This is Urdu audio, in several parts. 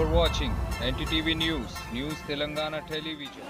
You are watching NTTV News, News Telangana Television.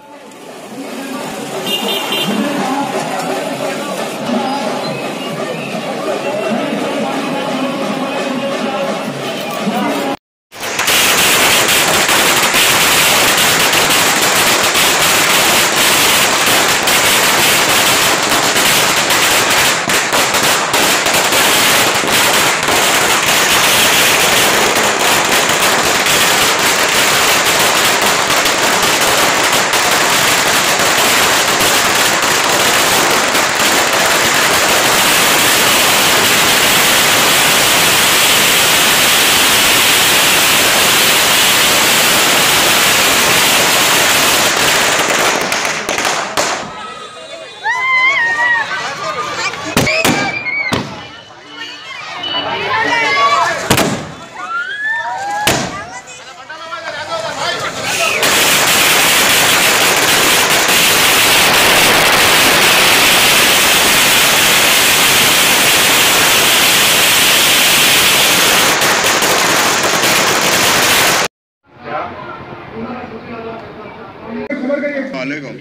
علیکم۔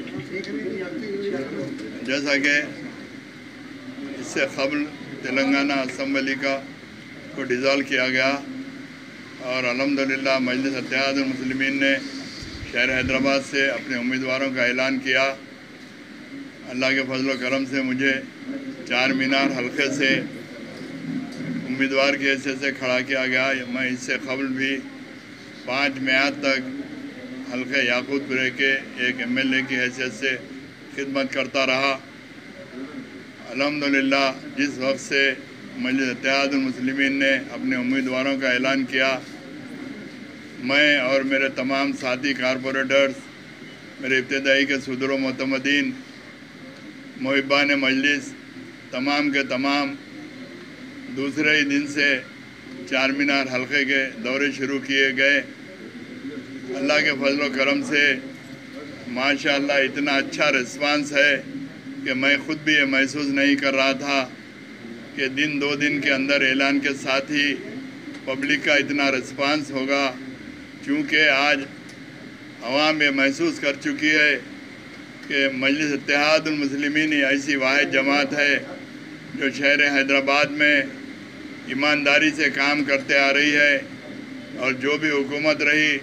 جیسا کہ اس سے قبل تلنگانہ اسمبلی کا کو ڈیزال کیا گیا اور الحمدللہ مجلس اتحاد المسلمین نے شہر حیدرآباد سے اپنے امیدواروں کا اعلان کیا۔ اللہ کے فضل و کرم سے مجھے چار مینار حلقے سے امیدوار کے حصے سے کھڑا کیا گیا۔ میں اس سے قبل بھی پانچ میعاد تک حلقہ یاقوت پورے کے ایک ایم ایل اے کی حیثیت سے خدمت کرتا رہا۔ الحمدللہ، جس وقت سے مجلس اتحاد المسلمین نے اپنے امیدواروں کا اعلان کیا، میں اور میرے تمام ساتھی کارپوریٹرز، میرے ابتدائی کے صدر و معتمدین، محبان مجلس، تمام کے تمام، دوسرے ہی دن سے چار مینار حلقے کے دورے شروع کیے گئے۔ اللہ کے فضل و کرم سے ماشاءاللہ اتنا اچھا رسپانس ہے کہ میں خود بھی یہ محسوس نہیں کر رہا تھا کہ دن دو دن کے اندر اعلان کے ساتھ ہی پبلک کا اتنا رسپانس ہوگا چونکہ آج عوام یہ محسوس کر چکی ہے کہ مجلس اتحاد المسلمین ایسی واحد جماعت ہے جو شہر حیدرآباد میں ایمانداری سے کام کرتے آ رہی ہے اور جو بھی حکومت رہی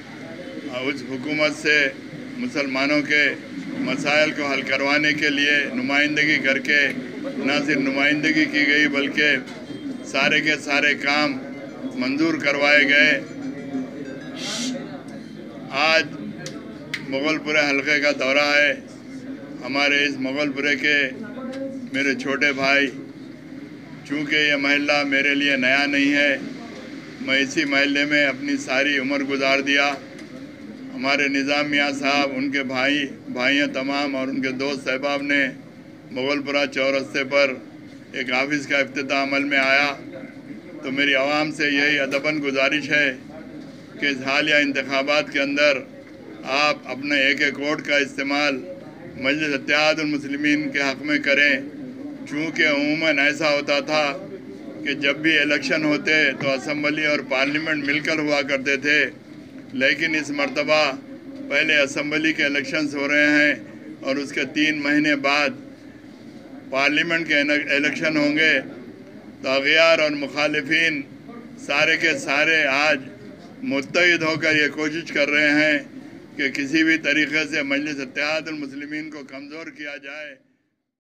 اس حکومت سے مسلمانوں کے مسائل کو حل کروانے کے لیے نمائندگی کر کے نہ صرف نمائندگی کی گئی بلکہ سارے کے سارے کام منظور کروائے گئے۔ آج مغل پورے حلقے کا دورہ ہے۔ ہمارے اس مغل پورے کے میرے چھوٹے بھائی، چونکہ یہ محلہ میرے لیے نیا نہیں ہے، میں اسی محلے میں اپنی ساری عمر گزار دیا۔ ہمارے نظام میاں صاحب، ان کے بھائی، بھائیاں تمام اور ان کے دوست صحباب نے مغل پورہ چورستے پر ایک آفس کا افتتاح عمل میں آیا۔ تو میری عوام سے یہی ادباً گزارش ہے کہ اس حالیہ انتخابات کے اندر آپ اپنے ایک ایک کوٹ کا استعمال مجلس اتحاد المسلمین کے حق میں کریں۔ چونکہ عموماً ایسا ہوتا تھا کہ جب بھی الیکشن ہوتے تو اسمبلی اور پارلیمنٹ مل کر ہوا کرتے تھے۔ لیکن اس مرتبہ پہلے اسمبلی کے الیکشنز ہو رہے ہیں اور اس کے تین مہینے بعد پارلیمنٹ کے الیکشن ہوں گے، تو اغیار اور مخالفین سارے کے سارے آج متحد ہو کر یہ کوشش کر رہے ہیں کہ کسی بھی طریقے سے مجلس اتحاد المسلمین کو کمزور کیا جائے۔